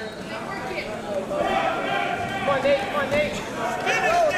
Come on, Nate. Come on, Nate.